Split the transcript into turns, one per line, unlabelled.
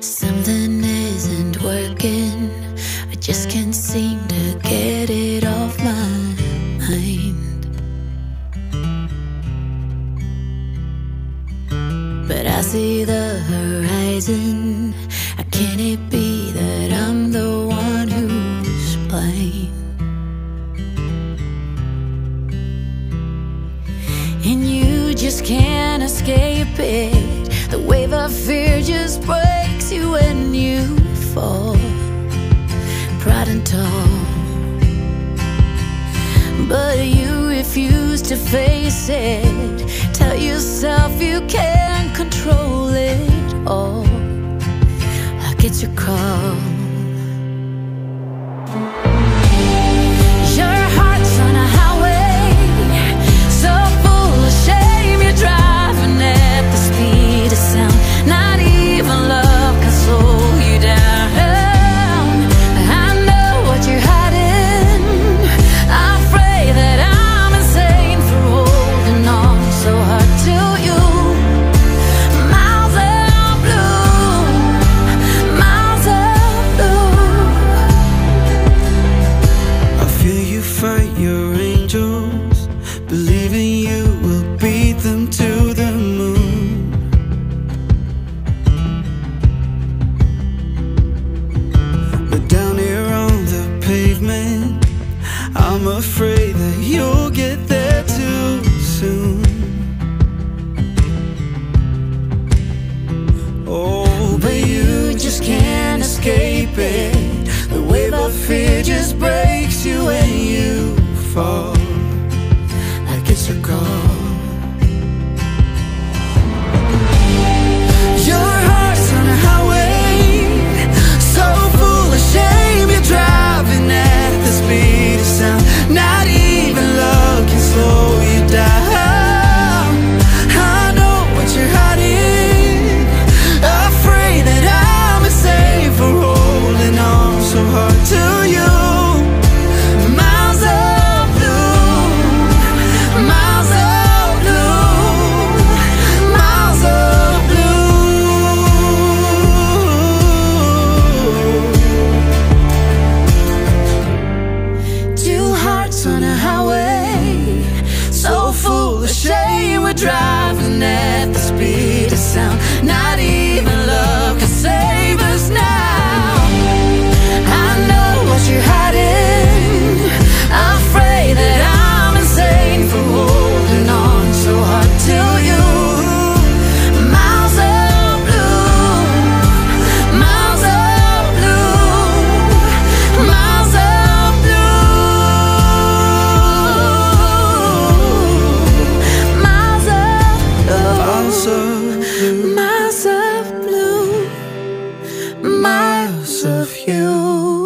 Something isn't working. I just can't seem to get it off my mind. But I see the horizon. Can it be that I'm the one who's blind? And you just can't escape it. The wave of fear just tall. But you refuse to face it. Tell yourself you can't control it all. Like it's your call. You
your angels, believing you will beat them to the moon. But down here on the pavement, I'm afraid that you'll get there too soon. Oh,
But you just can't escape it.
The wave of fear just breaks Your heart's on a highway. So full of shame You're driving at the speed of sound. Not even can slow
shame. We're driving at the speed of sound. Not even Oh.